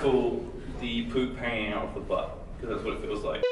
Call the poop hanging out of the butt, because that's what it feels like.